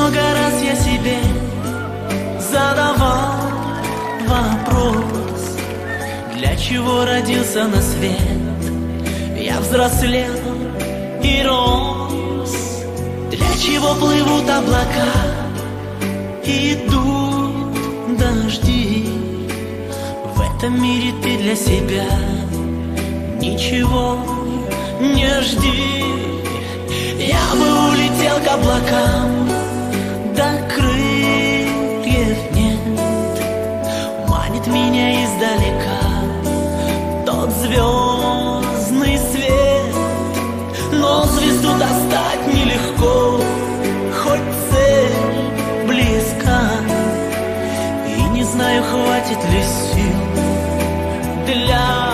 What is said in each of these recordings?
Много раз я себе задавал вопрос, для чего родился на свет? Я взрослел и рос. Для чего плывут облака идут дожди? В этом мире ты для себя ничего не жди. Я бы улетел к облакам, Тот звездный свет. Но звезду достать нелегко Хоть цель близка. И не знаю, хватит ли сил Для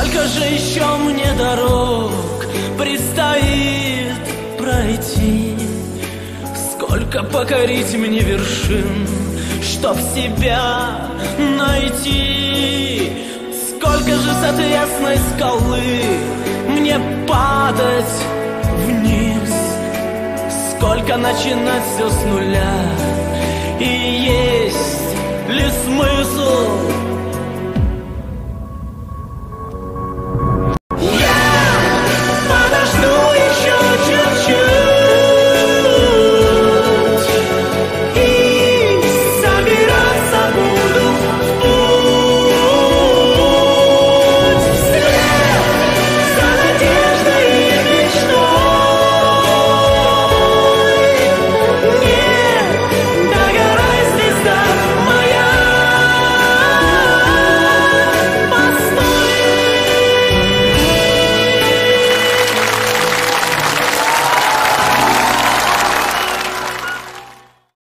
Сколько же еще мне дорог предстоит пройти? Сколько покорить мне вершин, чтоб себя найти? Сколько же с отвесной скалы мне падать вниз? Сколько начинать все с нуля? И есть